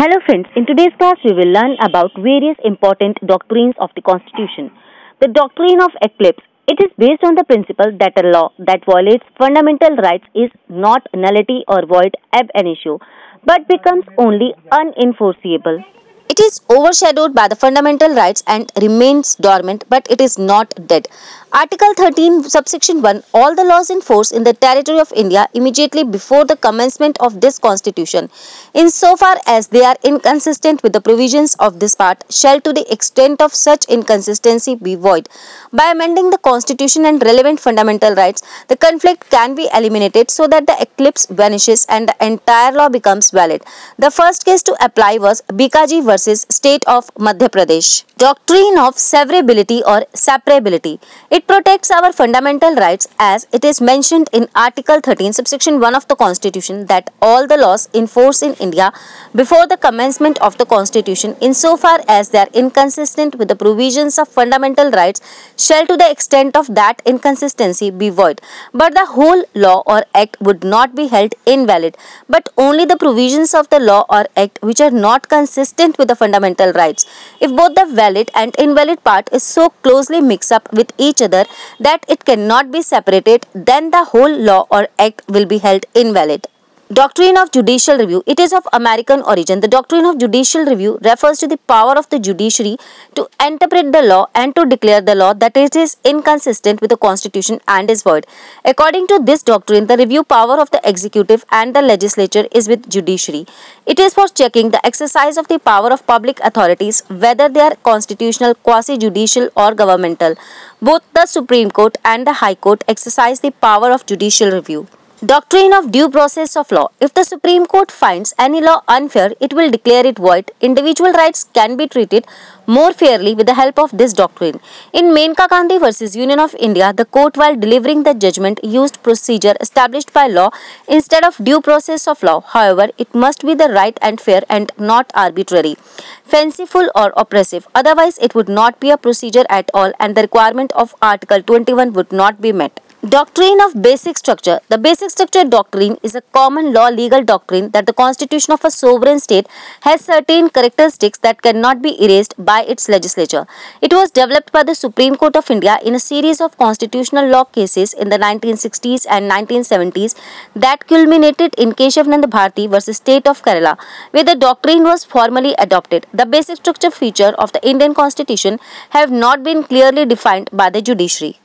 Hello friends, in today's class we will learn about various important doctrines of the constitution. The doctrine of eclipse, it is based on the principle that a law that violates fundamental rights is not nullity or void ab initio, but becomes only unenforceable. It is overshadowed by the fundamental rights and remains dormant, but it is not dead. Article 13, subsection 1 All the laws in force in the territory of India immediately before the commencement of this constitution, insofar as they are inconsistent with the provisions of this part, shall to the extent of such inconsistency be void. By amending the constitution and relevant fundamental rights, the conflict can be eliminated so that the eclipse vanishes and the entire law becomes valid. The first case to apply was Bhikaji versus State of Madhya Pradesh. Doctrine of severability or separability. It protects our fundamental rights as it is mentioned in Article 13, subsection 1 of the Constitution that all the laws in force in India before the commencement of the Constitution, insofar as they are inconsistent with the provisions of fundamental rights, shall to the extent of that inconsistency be void. But the whole law or act would not be held invalid, but only the provisions of the law or act which are not consistent with the fundamental rights. If both the valid and invalid part is so closely mixed up with each other that it cannot be separated, then the whole law or act will be held invalid. Doctrine of Judicial Review. It is of American origin. The doctrine of judicial review refers to the power of the judiciary to interpret the law and to declare the law that it is inconsistent with the constitution and is void. According to this doctrine, the review power of the executive and the legislature is with judiciary. It is for checking the exercise of the power of public authorities, whether they are constitutional, quasi-judicial or governmental. Both the Supreme Court and the High Court exercise the power of judicial review. Doctrine of due process of law. If the Supreme Court finds any law unfair, it will declare it void. Individual rights can be treated more fairly with the help of this doctrine. In Maneka Gandhi versus Union of India, the court while delivering the judgment used procedure established by law instead of due process of law. However, it must be the right and fair and not arbitrary, fanciful or oppressive. Otherwise, it would not be a procedure at all and the requirement of Article 21 would not be met. Doctrine of Basic Structure The Basic Structure Doctrine is a common law legal doctrine that the constitution of a sovereign state has certain characteristics that cannot be erased by its legislature. It was developed by the Supreme Court of India in a series of constitutional law cases in the 1960s and 1970s that culminated in Kesavananda Bharati versus State of Kerala, where the doctrine was formally adopted. The basic structure feature of the Indian constitution have not been clearly defined by the judiciary.